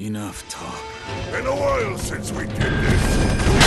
Enough talk. Been a while since we did this.